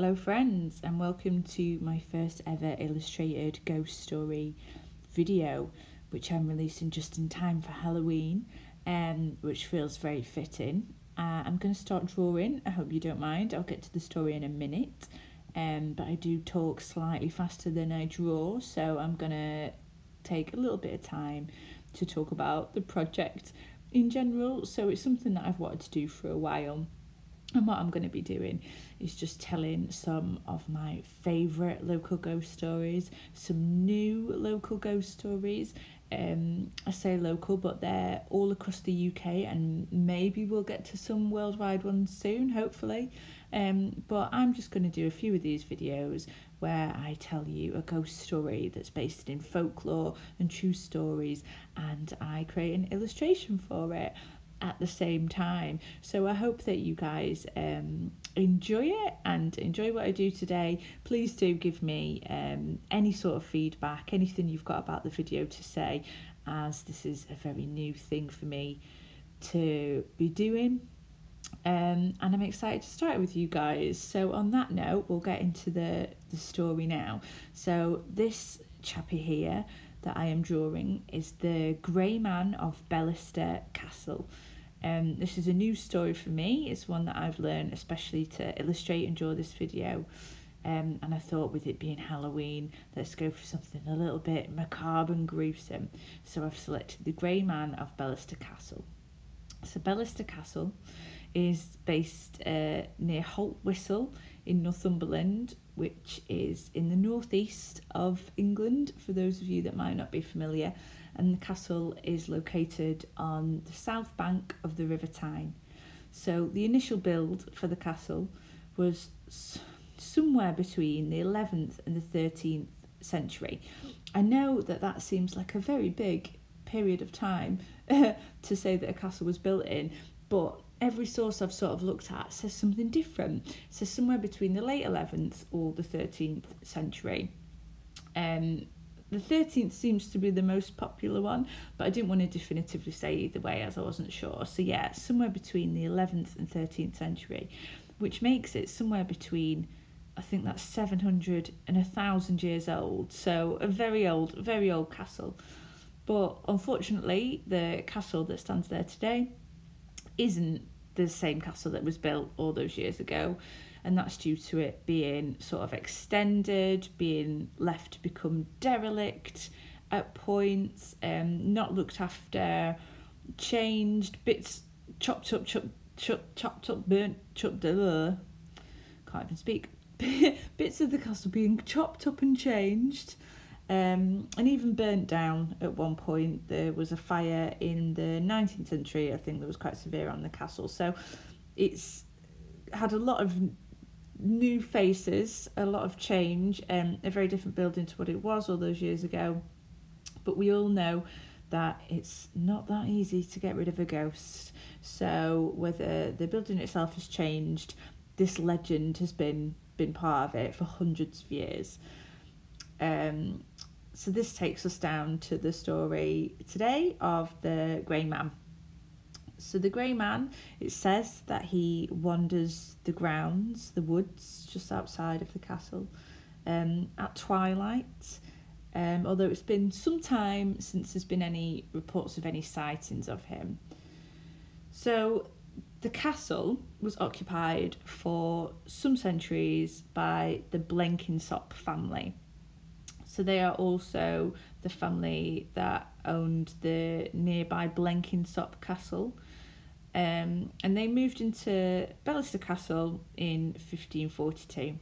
Hello, friends, and welcome to my first ever illustrated ghost story video, which I'm releasing just in time for Halloween, um, which feels very fitting. Uh, I'm going to start drawing. I hope you don't mind. I'll get to the story in a minute, um, but I do talk slightly faster than I draw, so I'm going to take a little bit of time to talk about the project in general. So it's something that I've wanted to do for a while. And what I'm going to be doing is just telling some of my favourite local ghost stories, some new local ghost stories. Um, I say local, but they're all across the UK, and maybe we'll get to some worldwide ones soon, hopefully. Um, but I'm just going to do a few of these videos where I tell you a ghost story that's based in folklore and true stories, and I create an illustration for it at the same time. So I hope that you guys um, enjoy it and enjoy what I do today. Please do give me um, any sort of feedback, anything you've got about the video to say, as this is a very new thing for me to be doing. Um, and I'm excited to start with you guys. So on that note, we'll get into the, the story now. So this chappie here that I am drawing is the Grey Man of Bellister Castle. Um, this is a new story for me. It's one that I've learned especially to illustrate and draw this video. Um, and I thought with it being Halloween, let's go for something a little bit macabre and gruesome. So I've selected the Grey Man of Bellister Castle. So Bellister Castle is based uh, near Haltwhistle in Northumberland, which is in the northeast of England, for those of you that might not be familiar. And the castle is located on the south bank of the River Tyne. So the initial build for the castle was somewhere between the 11th and the 13th century. I know that that seems like a very big period of time to say that a castle was built in, but every source I've sort of looked at says something different. Says somewhere between the late 11th or the 13th century. Um, the 13th seems to be the most popular one, but I didn't want to definitively say either way as I wasn't sure. So, yeah, somewhere between the 11th and 13th century, which makes it somewhere between, I think that's 700 and 1,000 years old. So, a very old, very old castle. But unfortunately, the castle that stands there today isn't the same castle that was built all those years ago. And that's due to it being sort of extended, being left to become derelict at points, um, not looked after, changed, bits chopped up, chopped, chopped, chopped up, burnt, chopped, uh, can't even speak, bits of the castle being chopped up and changed. Um, and even burnt down at one point. There was a fire in the 19th century, I think, that was quite severe on the castle. So it's had a lot of new faces, a lot of change, um, a very different building to what it was all those years ago. But we all know that it's not that easy to get rid of a ghost. So whether the building itself has changed, this legend has been been part of it for hundreds of years. Um, so this takes us down to the story today of the Grey Man. So the Grey Man, it says that he wanders the grounds, the woods just outside of the castle, um, at twilight. Um, although it's been some time since there's been any reports of any sightings of him. So the castle was occupied for some centuries by the Blenkinsop family. So they are also the family that owned the nearby Blenkinsop Castle. Um, and they moved into Bellister Castle in 1542.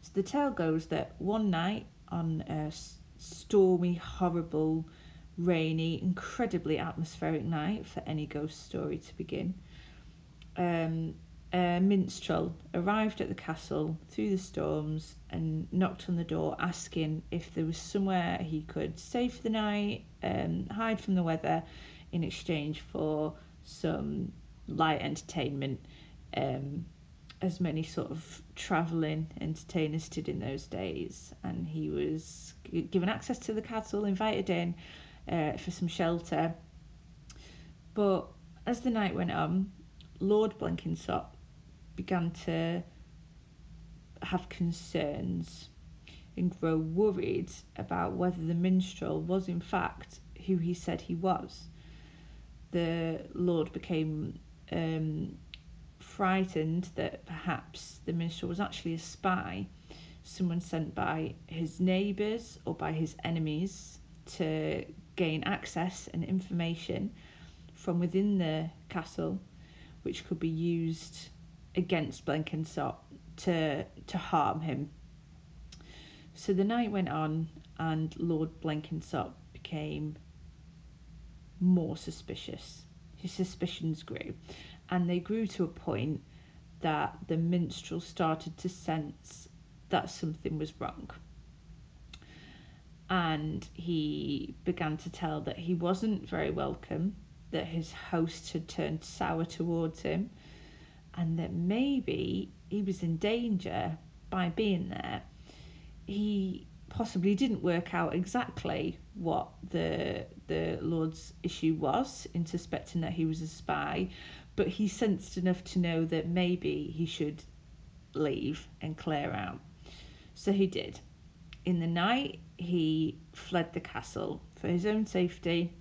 So the tale goes that one night on a stormy, horrible, rainy, incredibly atmospheric night for any ghost story to begin, um, a minstrel arrived at the castle through the storms and knocked on the door asking if there was somewhere he could stay for the night, um, hide from the weather in exchange for some light entertainment, um, as many sort of travelling entertainers did in those days. And he was given access to the castle, invited in uh, for some shelter. But as the night went on, Lord Blenkinsop began to have concerns and grow worried about whether the minstrel was in fact who he said he was. The Lord became um, frightened that perhaps the minstrel was actually a spy, someone sent by his neighbours or by his enemies to gain access and information from within the castle, which could be used against Blenkinsop to to harm him. So the night went on, and Lord Blenkinsop became more suspicious. His suspicions grew, and they grew to a point that the minstrel started to sense that something was wrong. And he began to tell that he wasn't very welcome, that his host had turned sour towards him, and that maybe he was in danger by being there. He possibly didn't work out exactly what the the Lord's issue was in suspecting that he was a spy, but he sensed enough to know that maybe he should leave and clear out. So he did. In the night, he fled the castle for his own safety,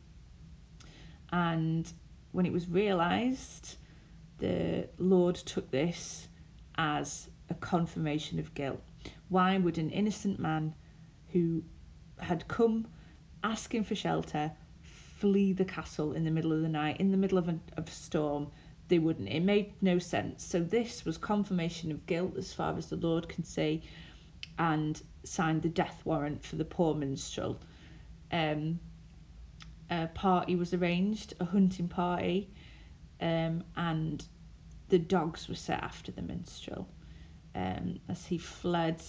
and when it was realised, the Lord took this as a confirmation of guilt. Why would an innocent man who had come asking for shelter flee the castle in the middle of the night, in the middle of a, of a storm? They wouldn't. It made no sense. So, this was confirmation of guilt as far as the Lord can see, and signed the death warrant for the poor minstrel. Um, a party was arranged, a hunting party, um, and the dogs were set after the minstrel um, as he fled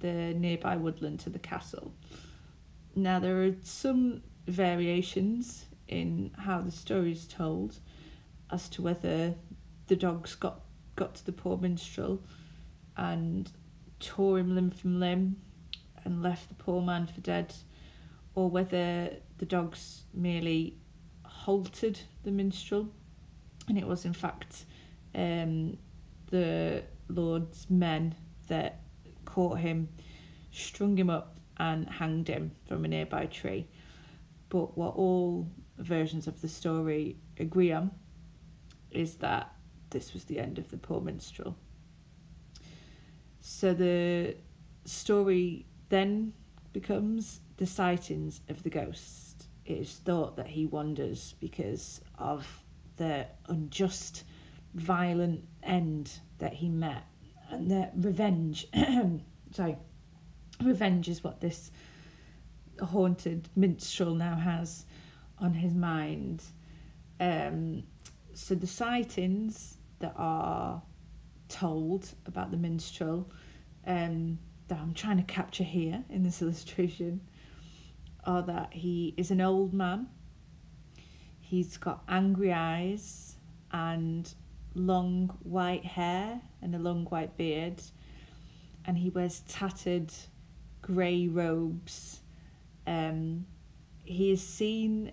the nearby woodland to the castle. Now, there are some variations in how the story is told as to whether the dogs got, got to the poor minstrel and tore him limb from limb and left the poor man for dead, or whether the dogs merely halted the minstrel and it was, in fact, um, the Lord's men that caught him, strung him up, and hanged him from a nearby tree. But what all versions of the story agree on is that this was the end of the poor minstrel. So the story then becomes the sightings of the ghost. It is thought that he wanders because of the unjust, violent end that he met. And the revenge sorry revenge is what this haunted minstrel now has on his mind. Um so the sightings that are told about the minstrel um that I'm trying to capture here in this illustration are that he is an old man he's got angry eyes and long white hair and a long white beard, and he wears tattered grey robes. Um, he is seen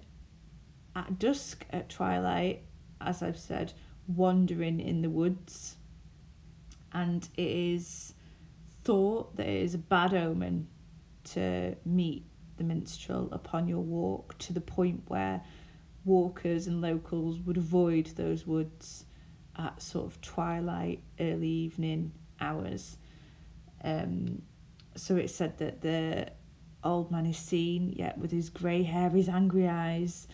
at dusk, at twilight, as I've said, wandering in the woods, and it is thought that it is a bad omen to meet the minstrel upon your walk to the point where walkers and locals would avoid those woods at sort of twilight, early evening hours. Um, so it said that the old man is seen, yet with his grey hair, his angry eyes,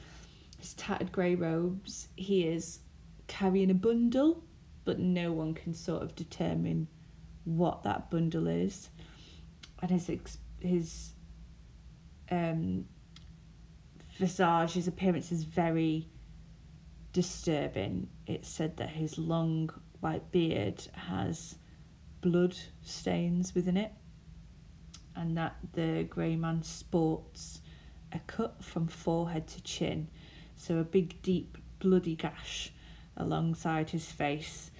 his tattered grey robes. He is carrying a bundle, but no one can sort of determine what that bundle is. And his his um, visage, his appearance is very disturbing. It's said that his long white beard has blood stains within it, and that the grey man sports a cut from forehead to chin, so a big, deep, bloody gash alongside his face,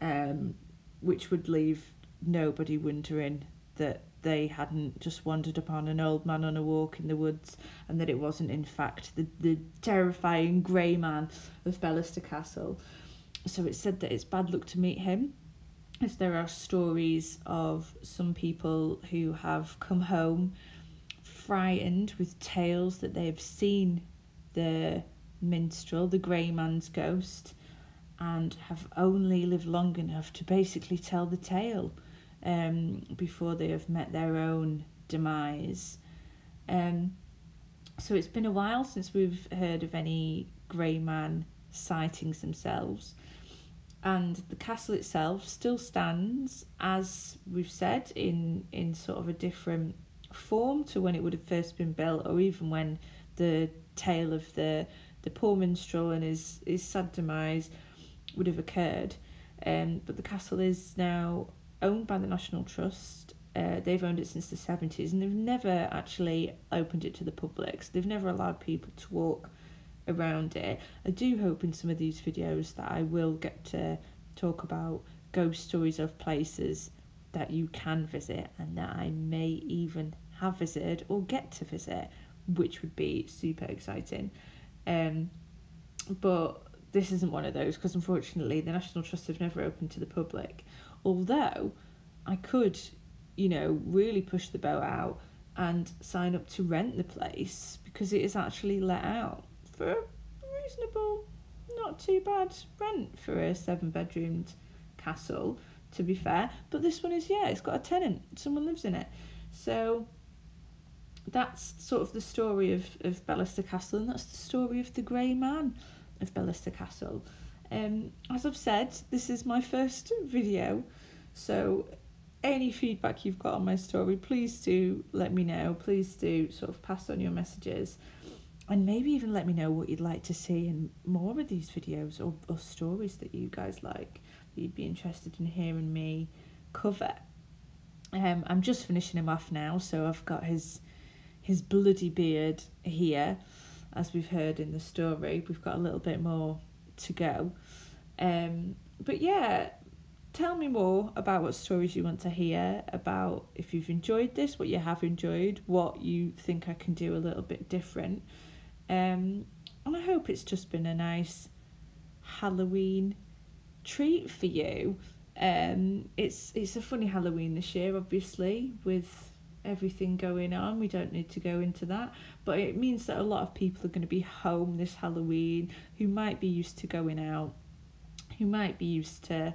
um, which would leave nobody wondering that they hadn't just wandered upon an old man on a walk in the woods and that it wasn't in fact the, the terrifying grey man of Bellister Castle. So it said that it's bad luck to meet him as there are stories of some people who have come home frightened with tales that they have seen the minstrel, the grey man's ghost, and have only lived long enough to basically tell the tale um, before they have met their own demise. Um, so it's been a while since we've heard of any grey man sightings themselves. And the castle itself still stands, as we've said, in, in sort of a different form to when it would have first been built, or even when the tale of the the poor minstrel and his, his sad demise would have occurred. Um, but the castle is now owned by the National Trust. Uh, they've owned it since the 70s and they've never actually opened it to the public. So they've never allowed people to walk around it. I do hope in some of these videos that I will get to talk about ghost stories of places that you can visit and that I may even have visited or get to visit, which would be super exciting. Um, but this isn't one of those because unfortunately the National Trust have never opened to the public. Although I could, you know, really push the boat out and sign up to rent the place because it is actually let out for a reasonable, not too bad rent for a seven bedroomed castle, to be fair. But this one is, yeah, it's got a tenant, someone lives in it. So that's sort of the story of, of Bellister Castle, and that's the story of the Grey Man of Bellister Castle. Um, as I've said, this is my first video, so any feedback you've got on my story, please do let me know. Please do sort of pass on your messages, and maybe even let me know what you'd like to see in more of these videos or, or stories that you guys like that you'd be interested in hearing me cover. Um, I'm just finishing him off now, so I've got his his bloody beard here, as we've heard in the story. We've got a little bit more to go. Um, but yeah, tell me more about what stories you want to hear, about if you've enjoyed this, what you have enjoyed, what you think I can do a little bit different. Um, and I hope it's just been a nice Halloween treat for you. Um, it's it's a funny Halloween this year, obviously, with everything going on. We don't need to go into that. But it means that a lot of people are going to be home this Halloween who might be used to going out, who might be used to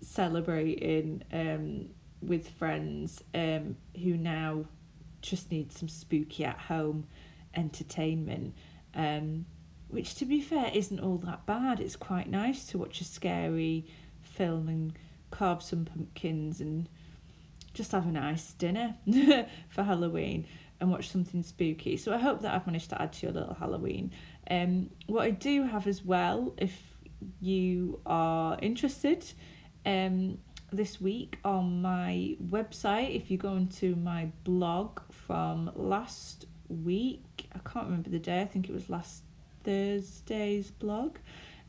celebrating um, with friends, um, who now just need some spooky at home entertainment. Um, which, to be fair, isn't all that bad. It's quite nice to watch a scary film and carve some pumpkins and just have a nice dinner for Halloween and watch something spooky. So I hope that I've managed to add to your little Halloween. Um, what I do have as well, if you are interested, um, this week on my website, if you go into my blog from last week, I can't remember the day, I think it was last Thursday's blog,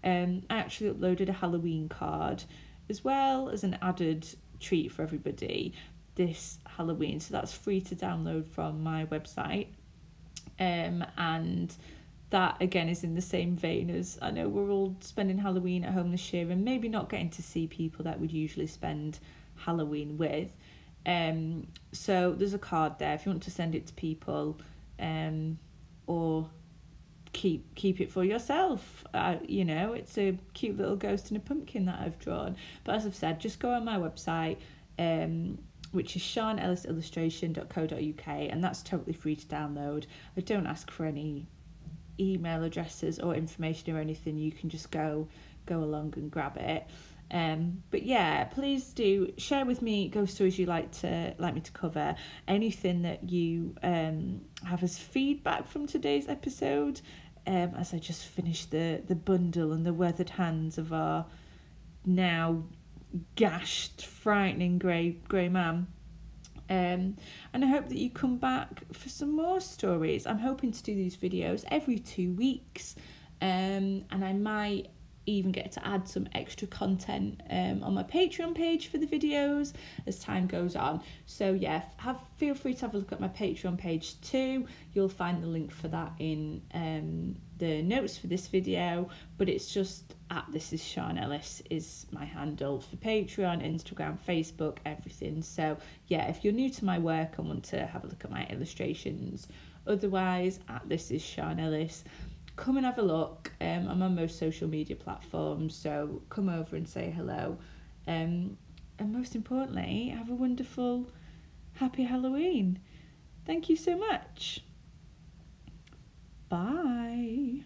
um, I actually uploaded a Halloween card as well as an added treat for everybody this Halloween. So that's free to download from my website. Um, and that again is in the same vein as I know we're all spending Halloween at home this year and maybe not getting to see people that would usually spend Halloween with. Um, so there's a card there if you want to send it to people, um, or keep keep it for yourself. Uh, you know, it's a cute little ghost and a pumpkin that I've drawn. But as I've said, just go on my website. Um, which is sianellisillustration.co.uk, and that's totally free to download. I don't ask for any email addresses or information or anything. You can just go go along and grab it. Um, but yeah, please do share with me ghost stories you like to like me to cover. Anything that you um, have as feedback from today's episode. Um, as I just finished the the bundle and the weathered hands of our now gashed, frightening grey grey man. Um, and I hope that you come back for some more stories. I'm hoping to do these videos every two weeks, um, and I might even get to add some extra content um, on my Patreon page for the videos as time goes on. So yeah, have feel free to have a look at my Patreon page too. You'll find the link for that in um, the notes for this video, but it's just at this is Sian Ellis is my handle for Patreon, Instagram, Facebook, everything. So yeah, if you're new to my work and want to have a look at my illustrations, otherwise at this is Sian Ellis come and have a look. Um, I'm on most social media platforms, so come over and say hello. Um, and most importantly, have a wonderful, happy Halloween. Thank you so much. Bye.